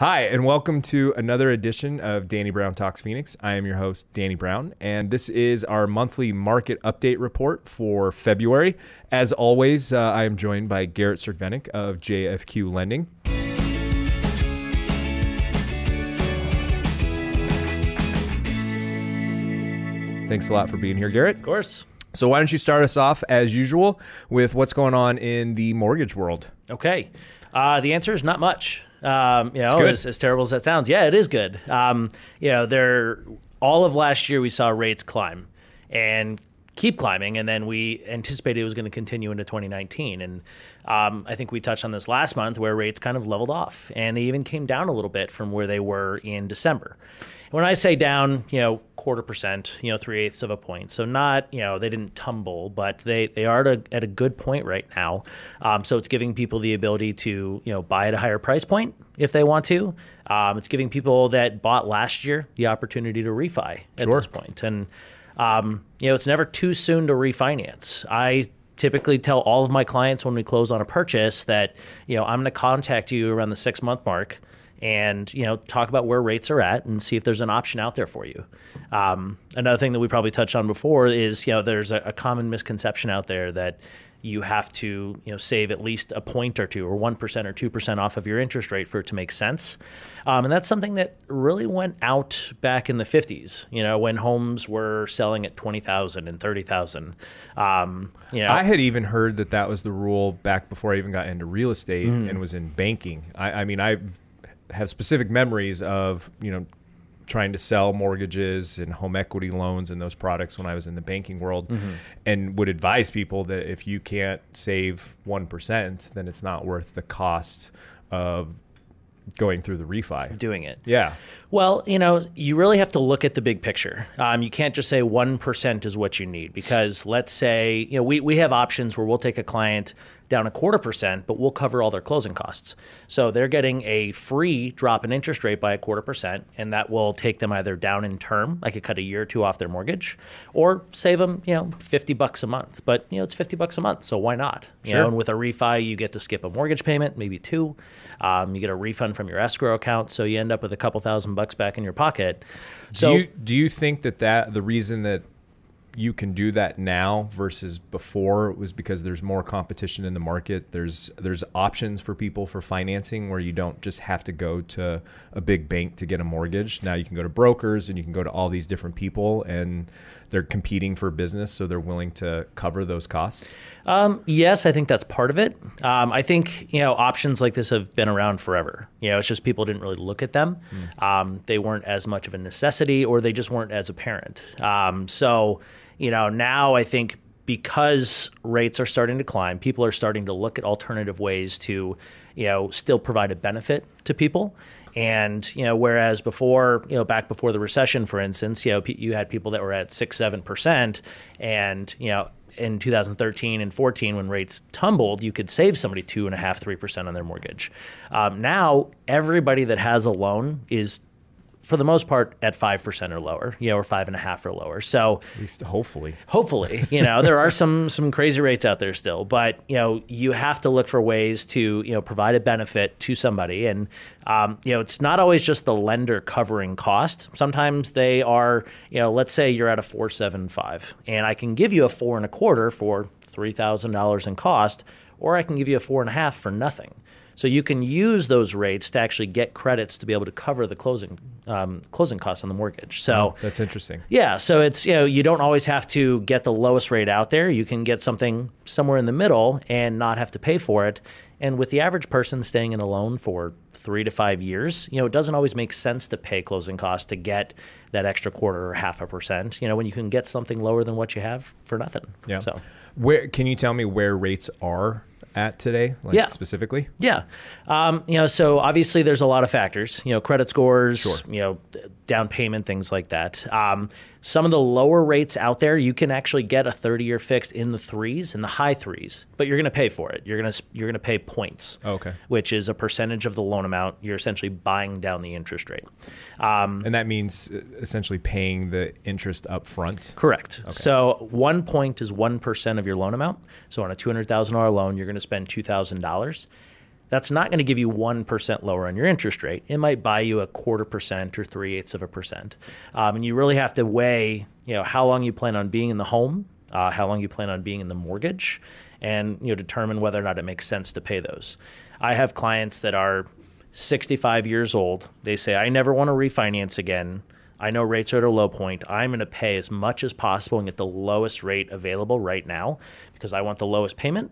Hi, and welcome to another edition of Danny Brown Talks Phoenix. I am your host, Danny Brown, and this is our monthly market update report for February. As always, uh, I am joined by Garrett Sergvenik of JFQ Lending. Thanks a lot for being here, Garrett. Of course. So, why don't you start us off, as usual, with what's going on in the mortgage world? Okay. Uh, the answer is not much. Um, you know, as, as terrible as that sounds, yeah, it is good. Um, you know, there all of last year we saw rates climb and keep climbing, and then we anticipated it was going to continue into 2019. And um, I think we touched on this last month where rates kind of leveled off, and they even came down a little bit from where they were in December. When I say down, you know, quarter percent, you know, three eighths of a point. So not, you know, they didn't tumble, but they they are at a, at a good point right now. Um, so it's giving people the ability to, you know, buy at a higher price point if they want to. Um, it's giving people that bought last year the opportunity to refi at Sure. this point. And um, you know, it's never too soon to refinance. I typically tell all of my clients when we close on a purchase that, you know, I'm going to contact you around the six month mark and, you know, talk about where rates are at and see if there's an option out there for you. Um, another thing that we probably touched on before is, you know, there's a, a common misconception out there that you have to, you know, save at least a point or two or 1% or 2% off of your interest rate for it to make sense. Um, and that's something that really went out back in the 50s, you know, when homes were selling at 20,000 and 30,000. Um, you know, I had even heard that that was the rule back before I even got into real estate Mm-hmm. and was in banking. I, I mean, I have specific memories of you know trying to sell mortgages and home equity loans and those products when I was in the banking world, Mm-hmm. and would advise people that if you can't save one percent, then it's not worth the cost of going through the refi. doing it. Yeah, Well, you know, you really have to look at the big picture. Um, you can't just say 1% is what you need because let's say, you know, we, we have options where we'll take a client down a quarter percent, but we'll cover all their closing costs. So they're getting a free drop in interest rate by a quarter percent, and that will take them either down in term, like it cut a year or two off their mortgage, or save them, you know, 50 bucks a month. But, you know, it's 50 bucks a month, so why not? You Sure. know, and with a refi, you get to skip a mortgage payment, maybe two. Um, you get a refund from your escrow account, so you end up with a couple thousand bucks back in your pocket. So do you do you think that that the reason that you can do that now versus before it was because there's more competition in the market there's there's options for people for financing where you don't just have to go to a big bank to get a mortgage now you can go to brokers and you can go to all these different people and they're competing for business so they're willing to cover those costs Um, yes, I think that's part of it. Um, I think you know options like this have been around forever. You know, it's just people didn't really look at them. Um, they weren't as much of a necessity, or they just weren't as apparent. Um, so you know, now I think because rates are starting to climb, people are starting to look at alternative ways to you know still provide a benefit to people. And you know, whereas before, you know, back before the recession, for instance, you know, you had people that were at six, seven percent, and you know, in 2013 and 14 when rates tumbled you could save somebody two and a half three percent on their mortgage um, now everybody that has a loan is for the most part at five percent or lower you know or five and a half or lower. So at least hopefully. Hopefully you know there are some some crazy rates out there still but you know you have to look for ways to you know provide a benefit to somebody. And um, you know it's not always just the lender covering cost. Sometimes they are you know let's say you're at a 475 and i can give you a four and a quarter for $3000 in cost or i can give you a four and a half for nothing so you can use those rates to actually get credits to be able to cover the closing um, closing costs on the mortgage so that's interesting yeah, so it's you know you don't always have to get the lowest rate out there. You can get something somewhere in the middle and not have to pay for it. And with the average person staying in a loan for three to five years, you know it doesn't always make sense to pay closing costs to get that extra quarter or half a percent. You know when you can get something lower than what you have for nothing. yeah So where can you tell me where rates are at today like Yeah. specifically Yeah. Um, you know, so obviously there's a lot of factors, you know, credit scores, Sure. you know, down payment, things like that. Um, some of the lower rates out there, you can actually get a 30 year fixed in the threes, in the high threes, but you're going to pay for it. You're going to, you're going to pay points, Oh, okay which is a percentage of the loan amount. You're essentially buying down the interest rate. Um, and that means uh, essentially paying the interest up front Correct. So one point is one percent of your loan amount. So on a two hundred thousand dollar loan, you're going to spend two thousand dollars. That's not going to give you 1% lower on your interest rate. It might buy you a quarter percent or three eighths of a percent. Um, and you really have to weigh, you know, how long you plan on being in the home, uh, how long you plan on being in the mortgage, and, you know, determine whether or not it makes sense to pay those. I have clients that are 65 years old. They say, I never want to refinance again. I know rates are at a low point. I'm going to pay as much as possible and get the lowest rate available right now because I want the lowest payment.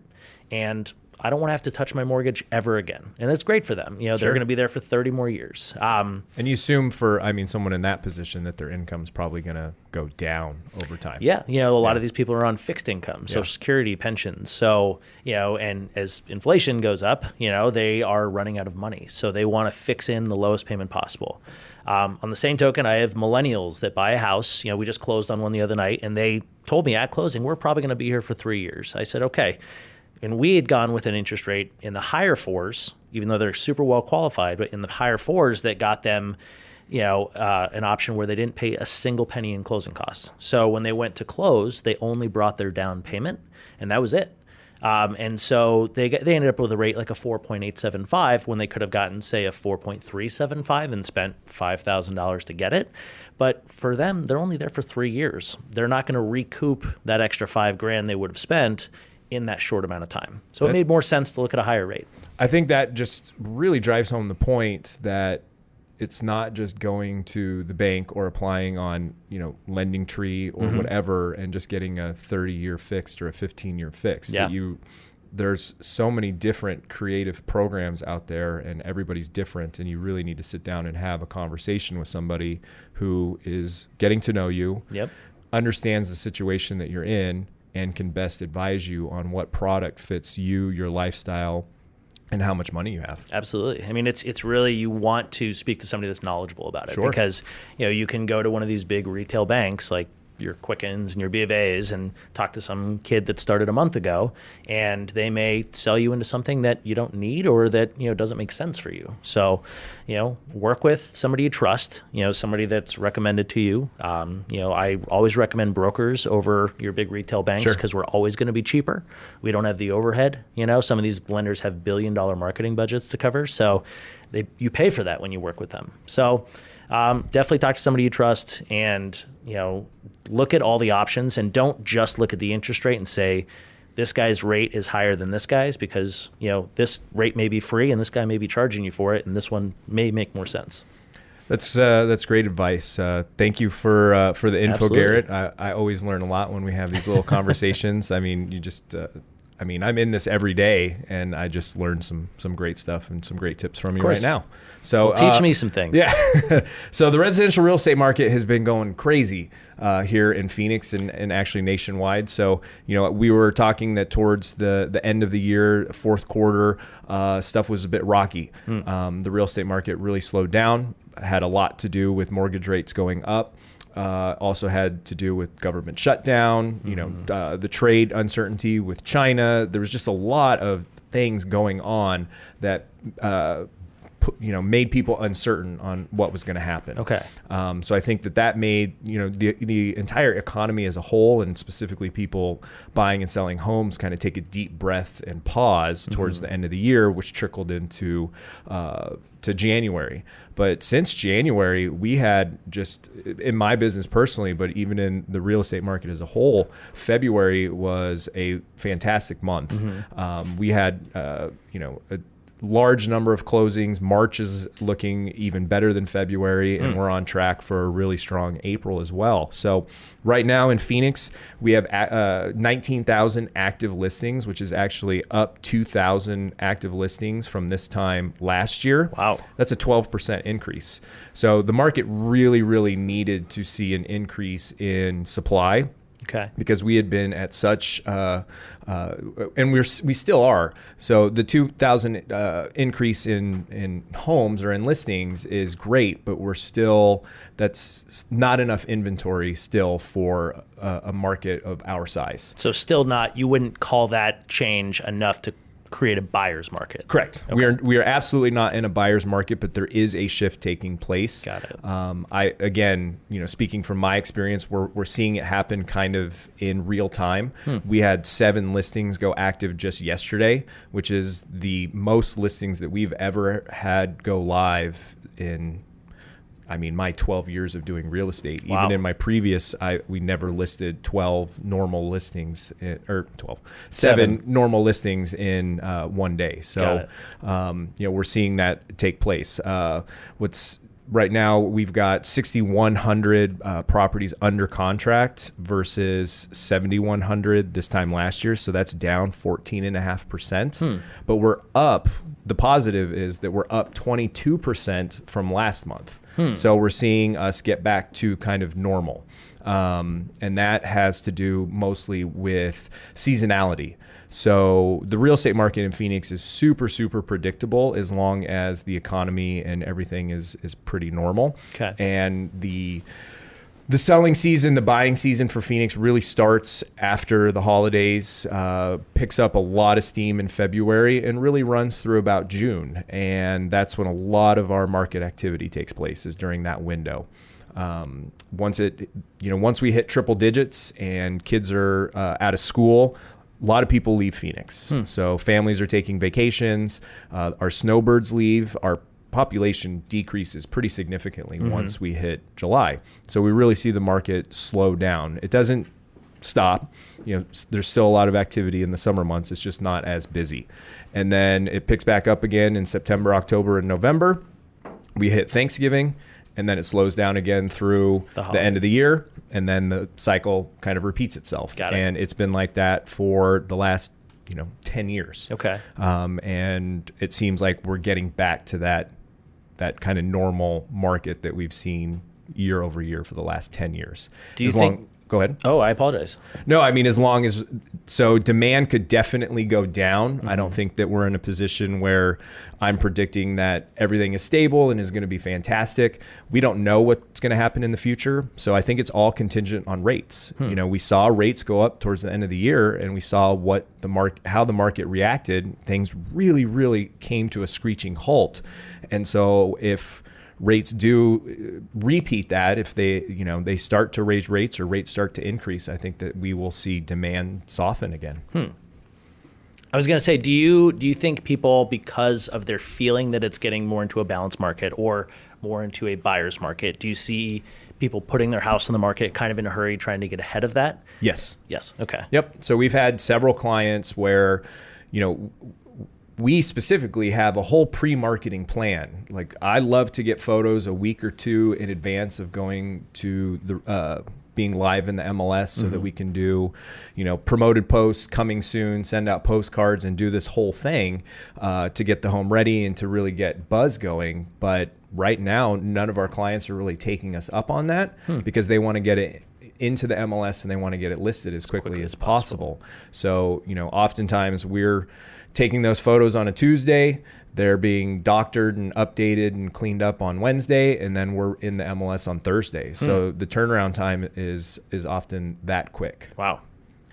And I don't want to have to touch my mortgage ever again. And that's great for them. You know, Sure. they're going to be there for 30 more years. Um, And you assume for, I mean, someone in that position that their income is probably going to go down over time. yeah, you know, a lot Yeah. of these people are on fixed income, Social Yeah. Security, pensions. So, you know, and as inflation goes up, you know, they are running out of money. So they want to fix in the lowest payment possible. Um, on the same token, I have millennials that buy a house. You know, we just closed on one the other night, and they told me at closing, we're probably going to be here for three years. I said, okay. And we had gone with an interest rate in the higher fours, even though they're super well qualified, but in the higher fours that got them, you know, uh, an option where they didn't pay a single penny in closing costs. So when they went to close, they only brought their down payment, and that was it. Um, and so they they ended up with a rate like a 4.875 when they could have gotten say a 4.375 and spent five thousand dollars to get it. But for them, they're only there for three years. They're not going to recoup that extra five grand they would have spent in that short amount of time. So it made more sense to look at a higher rate. I think that just really drives home the point that it's not just going to the bank or applying on, you know, LendingTree or mm-hmm. whatever and just getting a 30 year fixed or a 15 year fixed. Yeah. That you there's so many different creative programs out there and everybody's different and you really need to sit down and have a conversation with somebody who is getting to know you Yep. understands the situation that you're in and can best advise you on what product fits you, your lifestyle, and how much money you have. Absolutely. I mean, it's it's really you want to speak to somebody that's knowledgeable about it Sure. because you know you can go to one of these big retail banks like your Quickens and your B of A's and talk to some kid that started a month ago, and they may sell you into something that you don't need or that you know doesn't make sense for you. So, you know, work with somebody you trust. You know, somebody that's recommended to you. Um, you know, I always recommend brokers over your big retail banks Sure. because we're always going to be cheaper. We don't have the overhead. You know, some of these lenders have billion dollar marketing budgets to cover, so they you pay for that when you work with them. So um, definitely talk to somebody you trust, and you know, look at all the options, and don't just look at the interest rate and say. This guy's rate is higher than this guy's because you know this rate may be free and this guy may be charging you for it, and this one may make more sense. That's uh, that's great advice. Uh, thank you for uh, for the info, Absolutely. Garrett. I, I always learn a lot when we have these little conversations. I mean, you just, uh, I mean, I'm in this every day, and I just learned some some great stuff and some great tips from you right now. So Teach uh, me some things. Yeah. so the residential real estate market has been going crazy uh, here in Phoenix and, and actually nationwide. So, you know, we were talking that towards the, the end of the year, fourth quarter, uh, stuff was a bit rocky. Um, the real estate market really slowed down, had a lot to do with mortgage rates going up. Uh, also had to do with government shutdown, you know, uh, the trade uncertainty with China. There was just a lot of things going on that uh, you know made people uncertain on what was going to happen. Okay. Um, so I think that that made you know the the entire economy as a whole, and specifically people buying and selling homes, kind of take a deep breath and pause towards the end of the year, which trickled into uh, to January. But since January, we had just in my business personally, but even in the real estate market as a whole, February was a fantastic month. Um, we had uh, you know. A, large number of closings. March is looking even better than February, and we're on track for a really strong April as well. So, right now in Phoenix, we have uh, 19,000 active listings, which is actually up 2,000 active listings from this time last year. Wow. That's a 12% increase. So, the market really, really needed to see an increase in supply Okay. because we had been at such, uh, uh, and we're we still are. So the 2,000 uh, increase in in homes or in listings is great, but we're still that's not enough inventory still for a, a market of our size. So still not, you wouldn't call that change enough to create a buyer's market. Correct. We are we are absolutely not in a buyer's market, but there is a shift taking place. Got it. Um, I again, you know, speaking from my experience, we're we're seeing it happen kind of in real time. Hmm. We had seven listings go active just yesterday, which is the most listings that we've ever had go live in I mean, my 12 years of doing real estate, Wow. even in my previous, I we never listed 12 normal listings, in, or 12, seven, Seven. normal listings in uh, one day. So, um, you know, we're seeing that take place. Uh, what's right now, we've got 6,100 uh, properties under contract versus 7,100 this time last year. So that's down 14.5%. But we're up. The positive is that we're up 22% from last month. So we're seeing us get back to kind of normal. Um, and that has to do mostly with seasonality. So the real estate market in Phoenix is super, super predictable as long as the economy and everything is is pretty normal. Okay. And the the selling season, the buying season for Phoenix really starts after the holidays, uh, picks up a lot of steam in February, and really runs through about June. And that's when a lot of our market activity takes place, is during that window. Um, once it, you know, once we hit triple digits and kids are uh, out of school, a lot of people leave Phoenix. So families are taking vacations. Uh, our snowbirds leave. Our population decreases pretty significantly once we hit July. So we really see the market slow down. It doesn't stop. You know, there's still a lot of activity in the summer months. It's just not as busy. And then it picks back up again in September, October, and November. We hit Thanksgiving, and then it slows down again through The the, end of the year, and then the cycle kind of repeats itself. Got it. And it's been like that for the last, you know, 10 years. Okay. Um, and it seems like we're getting back to that that kind of normal market that we've seen year over year for the last 10 years. Do you As long- think- go ahead. Oh, I apologize. No, I mean, as long as so demand could definitely go down. I Mm-hmm. don't think that we're in a position where I'm predicting that everything is stable and is going to be fantastic. We don't know what's going to happen in the future. So I think it's all contingent on rates. Hmm. You know, we saw rates go up towards the end of the year and we saw what the mark how the market reacted. Things really, really came to a screeching halt. And so if rates do uh, repeat that if they you know they start to raise rates or rates start to increase i think that we will see demand soften again I was going to say, do you do you think people, because of their feeling that it's getting more into a balanced market or more into a buyer's market, do you see people putting their house on the market kind of in a hurry, trying to get ahead of that? yes Yes. Okay. Yep. So we've had several clients where, you know, we specifically have a whole pre-marketing plan. Like I love to get photos a week or two in advance of going to the uh, being live in the MLS so that we can do, you know, promoted posts coming soon, send out postcards and do this whole thing uh, to get the home ready and to really get buzz going. But right now, none of our clients are really taking us up on that because they want to get it into the MLS and they want to get it listed as quickly, as possible. So, you know, oftentimes we're taking those photos on a Tuesday, they're being doctored and updated and cleaned up on Wednesday, and then we're in the MLS on Thursday. So hmm. the turnaround time is is often that quick. Wow.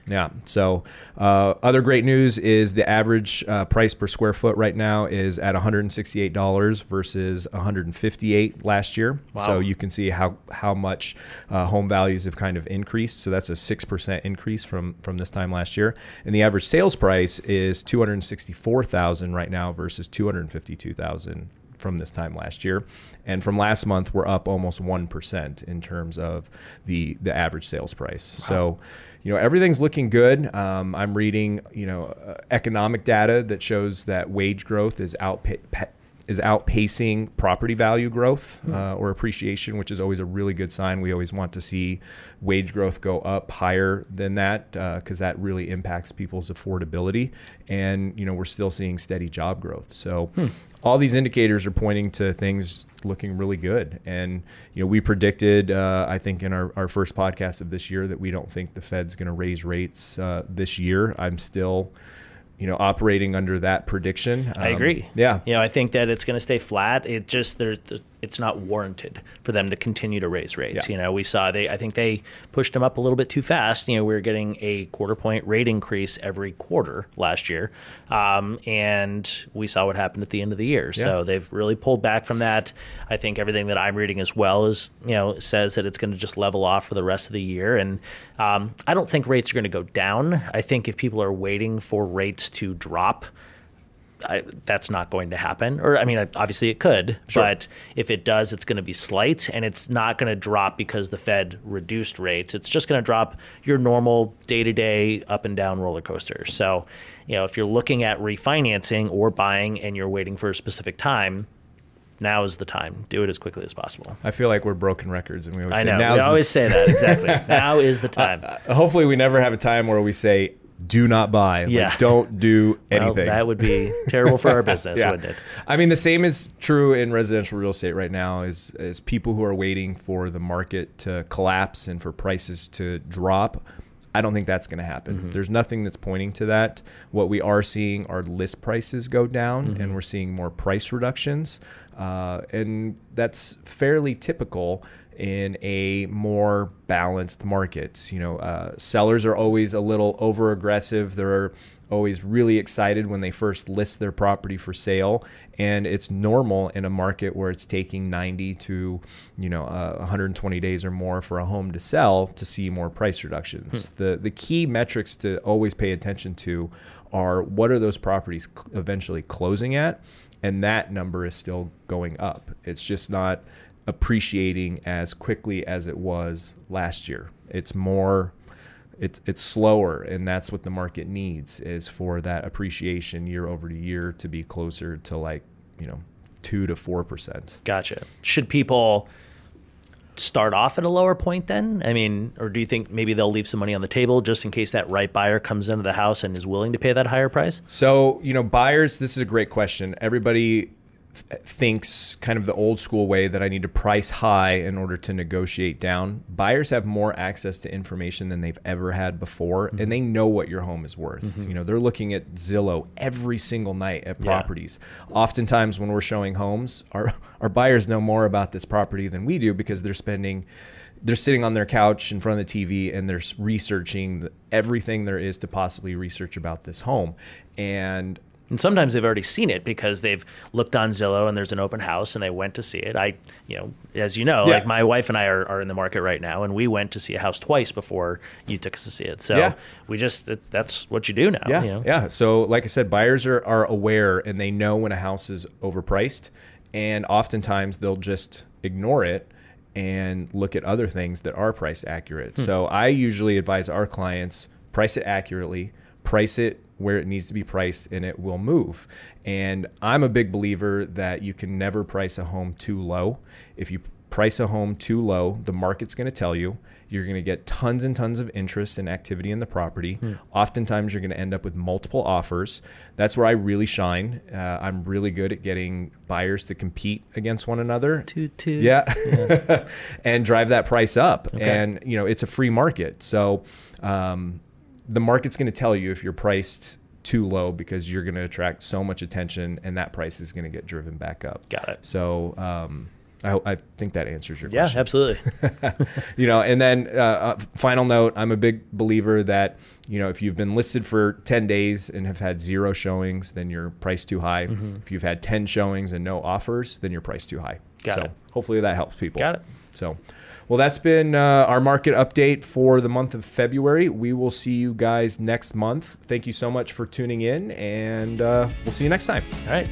Yeah. So, uh, other great news is the average uh, price per square foot right now is at $168 versus 158 last year. Wow. So you can see how how much uh, home values have kind of increased. So that's a six percent increase from from this time last year. And the average sales price is 264,000 right now versus 252,000 from this time last year. And from last month, we're up almost 1% in terms of the, the average sales price. So, you know, everything's looking good. Um, I'm reading, you know, uh, economic data that shows that wage growth is outpa- pa- is outpacing property value growth uh, or appreciation, which is always a really good sign. We always want to see wage growth go up higher than that because that really impacts people's affordability. And you know, we're still seeing steady job growth. So all these indicators are pointing to things looking really good. And you know, we predicted, uh, I think, in our, our first podcast of this year that we don't think the Fed's going to raise rates uh, this year. I'm still you know, operating under that prediction. I Um, agree. Yeah. You know, I think that it's going to stay flat. It just there's it's not warranted for them to continue to raise rates. Yeah. You know, we saw they I think they pushed them up a little bit too fast. You know, we were getting a quarter point rate increase every quarter last year, um, and we saw what happened at the end of the year. So they've really pulled back from that. I think everything that I'm reading as well is you know says that it's going to just level off for the rest of the year. And um, I don't think rates are going to go down. I think if people are waiting for rates to drop. I, that's not going to happen. Or, I mean, obviously it could, Sure. but if it does, it's going to be slight and it's not going to drop because the Fed reduced rates. It's just going to drop your normal day to day up and down roller coaster. So, you know, if you're looking at refinancing or buying and you're waiting for a specific time, now is the time. Do it as quickly as possible. I feel like we're broken records, and we always I say know. now's We always say that. Exactly. now is the time. Uh, hopefully, we never have a time where we say do not buy. Like, Yeah. don't do Well, anything. that would be terrible for our business, Yeah. wouldn't it? I mean, the same is true in residential real estate right now. Is is people who are waiting for the market to collapse and for prices to drop. I don't think that's going to happen. Mm-hmm. There's nothing that's pointing to that. What we are seeing are list prices go down, Mm-hmm. and we're seeing more price reductions, uh, and that's fairly typical in a more balanced market. You know, uh, sellers are always a little over aggressive. They're always really excited when they first list their property for sale, and it's normal in a market where it's taking 90 to, you know, uh, 120 days or more for a home to sell to see more price reductions. The the key metrics to always pay attention to are what are those properties eventually closing at, and that number is still going up. It's just not appreciating as quickly as it was last year. It's more it's it's slower and that's what the market needs is for that appreciation year over year to be closer to like, you know, 2 to 4%. Gotcha. Should people start off at a lower point then? I mean, or do you think maybe they'll leave some money on the table just in case that right buyer comes into the house and is willing to pay that higher price? So, you know, buyers, this is a great question. Everybody thinks kind of the old school way that I need to price high in order to negotiate down. Buyers have more access to information than they've ever had before, and mm-hmm. they know what your home is worth. Mm-hmm. You know, they're looking at Zillow every single night at Yeah. properties. Oftentimes, when we're showing homes, our our buyers know more about this property than we do because they're spending they're sitting on their couch in front of the TV and they're researching everything there is to possibly research about this home. And And sometimes they've already seen it because they've looked on Zillow and there's an open house and they went to see it. I, you know, as you know, Yeah. like my wife and I are, are in the market right now and we went to see a house twice before you took us to see it. So Yeah. we just, that, that's what you do now. yeah, You know? yeah. So, like I said, buyers are, are aware and they know when a house is overpriced. And oftentimes they'll just ignore it and look at other things that are price accurate. Hmm. So, I usually advise our clients price it accurately, price it where it needs to be priced, and it will move. And I'm a big believer that you can never price a home too low. If you price a home too low, the market's going to tell you. You're going to get tons and tons of interest and activity in the property. Oftentimes, you're going to end up with multiple offers. That's where I really shine. Uh, I'm really good at getting buyers to compete against one another. Toot, toot. Yeah. and drive that price up. And, you know, it's a free market. So um, the market's going to tell you if you're priced too low because you're going to attract so much attention and that price is going to get driven back up. Got it. So um, I, I think that answers your Yeah, question Yeah, absolutely. you know and then uh, uh, final note i'm a big believer that you know if you've been listed for 10 days and have had zero showings then you're priced too high Mm-hmm. if you've had 10 showings and no offers then you're priced too high Got so it. hopefully that helps people Got it. so well that's been uh, our market update for the month of february. We will see you guys next month. Thank you so much for tuning in and uh, we'll see you next time. All right.